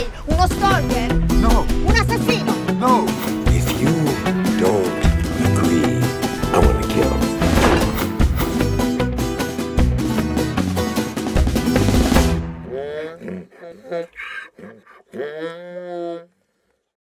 sei uno stalker? ¿eh? No. Un assassino? No. If you don't agree, I want to kill. Mm-hmm.